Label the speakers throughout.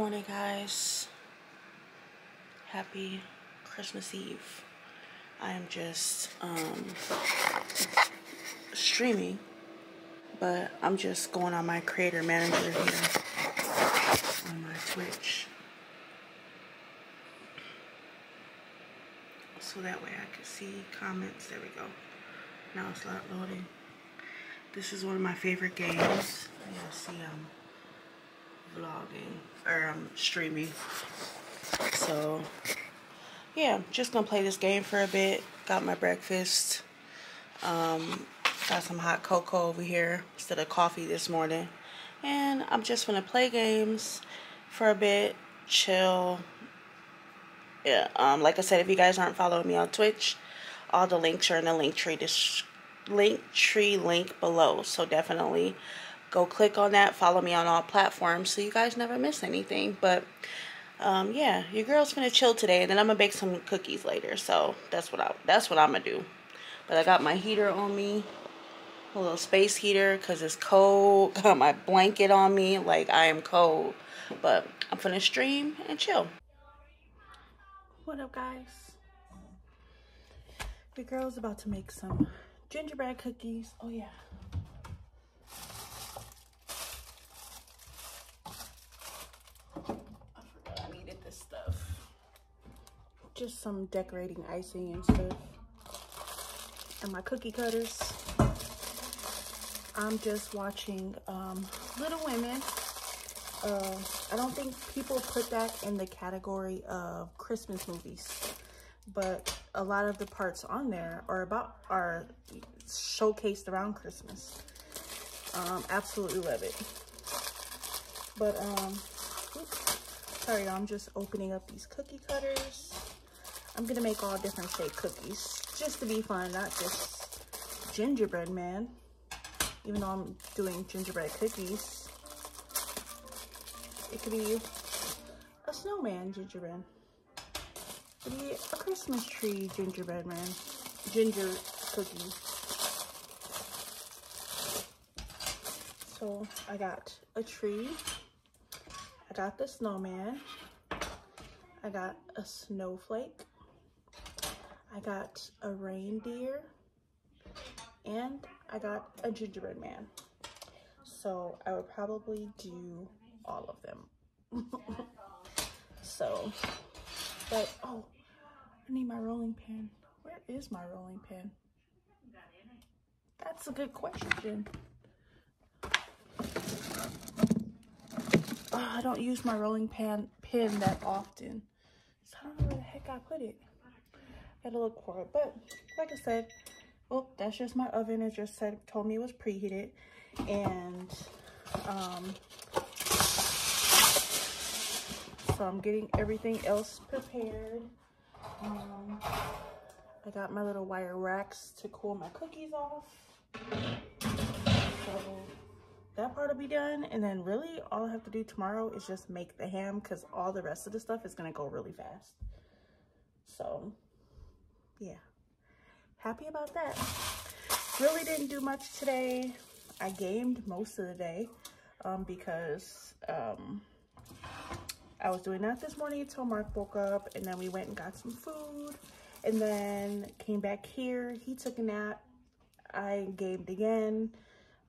Speaker 1: morning, guys. Happy Christmas Eve. I am just um, streaming, but I'm just going on my creator manager here on my Twitch. So that way I can see comments. There we go. Now it's not loading. This is one of my favorite games. I see um vlogging or um streaming. So yeah, just gonna play this game for a bit. Got my breakfast. Um, got some hot cocoa over here instead of coffee this morning. And I'm just gonna play games for a bit, chill. Yeah, um, like I said, if you guys aren't following me on Twitch, all the links are in the link tree link tree link below. So definitely go click on that. Follow me on all platforms so you guys never miss anything. But um, yeah, your girl's gonna chill today, and then I'm gonna bake some cookies later. So that's what I that's what I'm gonna do. But I got my heater on me, a little space heater, cause it's cold. Got my blanket on me, like I am cold. But I'm gonna stream and chill. What up, guys? Your girl's about to make some gingerbread cookies. Oh yeah. Just some decorating icing and stuff. And my cookie cutters. I'm just watching um, Little Women. Uh, I don't think people put that in the category of Christmas movies. But a lot of the parts on there are about are showcased around Christmas. Um, absolutely love it. But um, oops, sorry, I'm just opening up these cookie cutters. I'm gonna make all different shaped cookies just to be fun, not just gingerbread man. Even though I'm doing gingerbread cookies, it could be a snowman gingerbread. It could be a Christmas tree gingerbread man, ginger cookie. So I got a tree, I got the snowman, I got a snowflake, I got a reindeer and I got a gingerbread man. So I would probably do all of them. so, but, oh, I need my rolling pin. Where is my rolling pin? That's a good question. Oh, I don't use my rolling pan pin that often. So I don't know where the heck I put it. Gotta look for. But like I said, well, that's just my oven. It just said told me it was preheated. And um so I'm getting everything else prepared. Um I got my little wire racks to cool my cookies off. So that part will be done. And then really all I have to do tomorrow is just make the ham because all the rest of the stuff is going to go really fast. So yeah, happy about that. Really didn't do much today. I gamed most of the day um, because um, I was doing that this morning until Mark woke up and then we went and got some food and then came back here. He took a nap. I gamed again.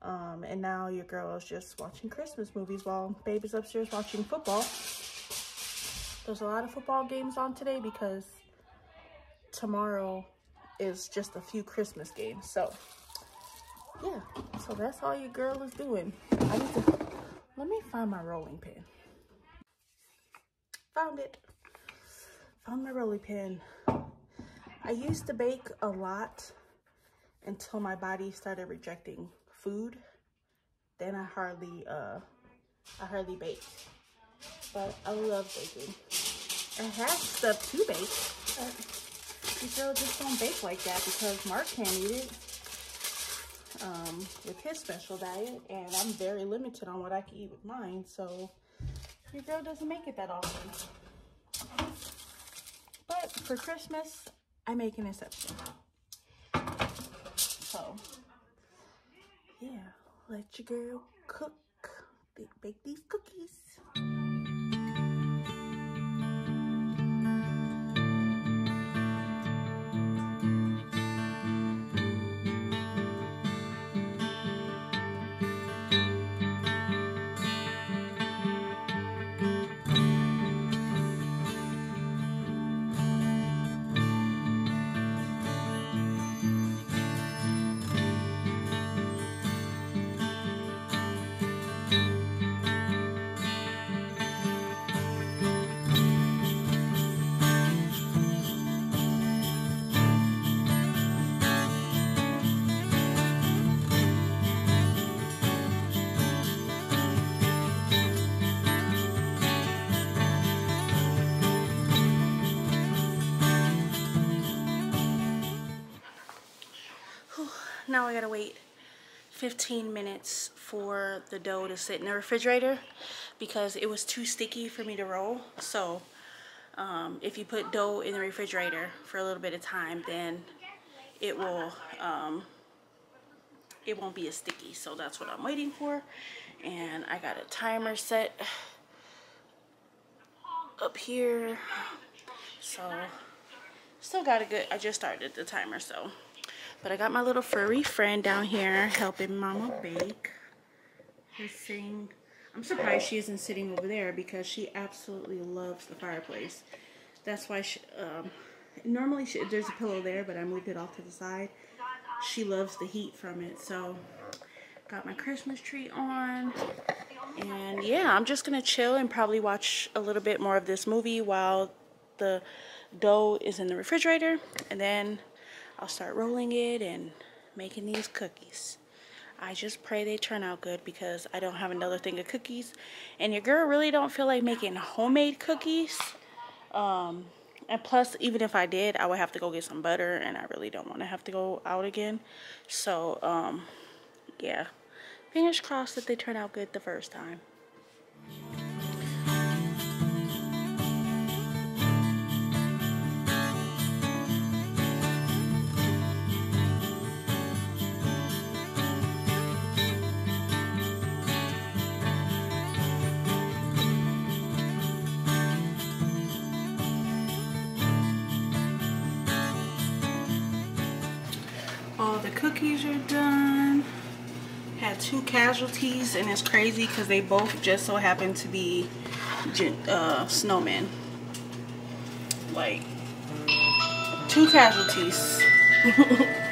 Speaker 1: Um, and now your girl is just watching Christmas movies while baby's upstairs watching football. There's a lot of football games on today because tomorrow is just a few Christmas games. So, yeah. So that's all your girl is doing. I need to, let me find my rolling pin. Found it. Found my rolling pin. I used to bake a lot until my body started rejecting food. Then I hardly, uh, I hardly bake. But I love baking. I have stuff to bake. You girl just don't bake like that because Mark can't eat it um, with his special diet. And I'm very limited on what I can eat with mine. So your girl doesn't make it that often. But for Christmas, I make an exception. So, yeah, let your girl cook, bake these cookies. Now I gotta wait 15 minutes for the dough to sit in the refrigerator because it was too sticky for me to roll. So um, if you put dough in the refrigerator for a little bit of time, then it will, um, it won't be as sticky. So that's what I'm waiting for. And I got a timer set up here. So still got a good, I just started the timer, so but I got my little furry friend down here helping Mama bake. She's sitting, I'm surprised she isn't sitting over there because she absolutely loves the fireplace. That's why she, um, normally she, there's a pillow there, but I moved it off to the side. She loves the heat from it, so got my Christmas tree on. And yeah, I'm just going to chill and probably watch a little bit more of this movie while the dough is in the refrigerator. And then I'll start rolling it and making these cookies. I just pray they turn out good because I don't have another thing of cookies. And your girl really don't feel like making homemade cookies. Um, and plus, even if I did, I would have to go get some butter. And I really don't want to have to go out again. So, um, yeah. Fingers crossed that they turn out good the first time. Cookies are done. Had two casualties and it's crazy because they both just so happen to be uh, snowmen. Like, two casualties.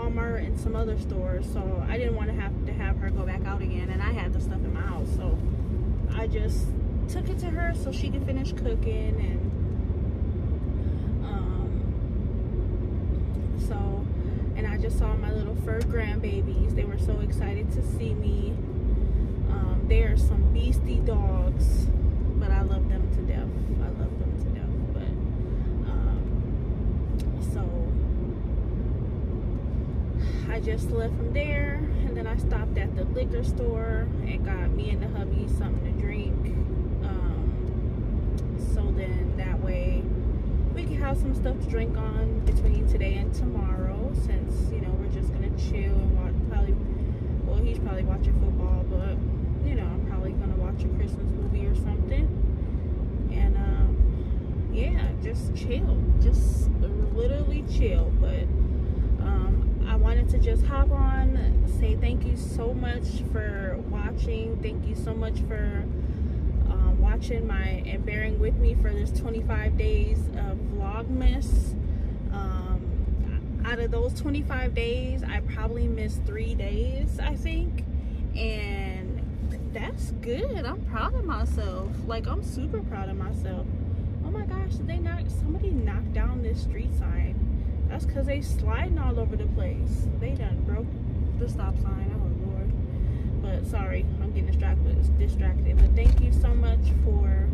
Speaker 1: Walmart, and some other stores. So I didn't want to have to have her go back out again. And I had the stuff in my house. So I just took it to her so she could finish cooking and um, so, and I just saw my little fur grandbabies. They were so excited to see me. Um, they are some beastie dogs, but I love them to death. I love them to death. But um, so I just left from there, and then I stopped at the liquor store and got me and the hubby something to drink. Um, so then that way we can have some stuff to drink on between today and tomorrow since you know we're just gonna chill and watch probably well he's probably watching football but you know i'm probably gonna watch a christmas movie or something and um yeah just chill just literally chill but wanted to just hop on say thank you so much for watching thank you so much for watching my and bearing with me for this 25 days of Vlogmas. Um, out of those 25 days, I probably missed three days, I think. And that's good. I'm proud of myself. Like, I'm super proud of myself. Oh my gosh, did they knock, somebody knocked down this street sign. That's because they sliding all over the place. They done broke the stop sign. Oh, Lord. But sorry, I'm getting distracted. distracted. But thank you so much for.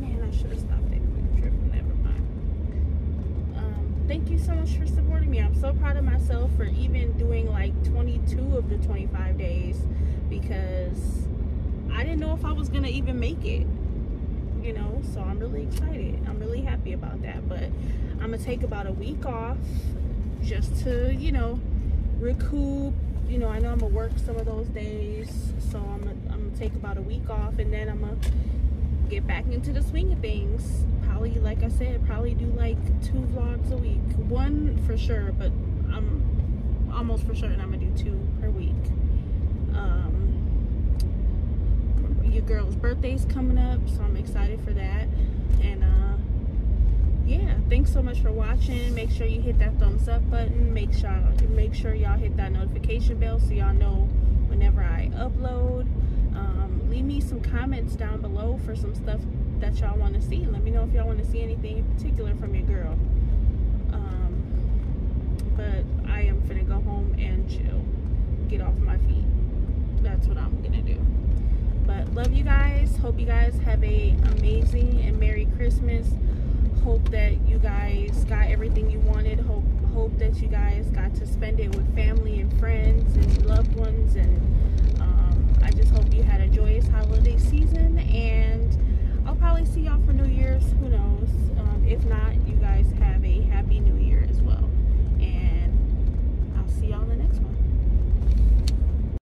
Speaker 1: Man, I should have stopped that Kwik Trip. Never mind. Um, thank you so much for supporting me. I'm so proud of myself for even doing like 22 of the 25 days because I didn't know if I was gonna even make it. You know, so I'm really excited. I'm really happy about that. But I'm gonna take about a week off just to, you know, recoup you know, I know I'm gonna work some of those days, so I'm gonna, I'm gonna take about a week off, and then I'm gonna get back into the swing of things. probably, like I said, probably do like two vlogs a week. One for sure, but I'm almost for sure and I'm gonna do two per week. Um, your girl's birthday's coming up, so I'm excited for that. And uh, yeah, thanks so much for watching. Make sure you hit that thumbs up button. Make sure make sure y'all hit that notification bell so y'all know whenever I upload. Um, leave me some comments down below for some stuff that y'all want to see. Let me know if y'all want to see anything in particular from your girl. Um, but I am finna go home and chill. Get off my feet. That's what I'm gonna do. But love you guys. Hope you guys have a amazing and Merry Christmas. Hope that you guys got everything you wanted. Hope hope that you guys got to spend it with family and friends and loved ones and um, I just hope you had a joyous holiday season and I'll probably see y'all for New Year's. Who knows? Um, if not,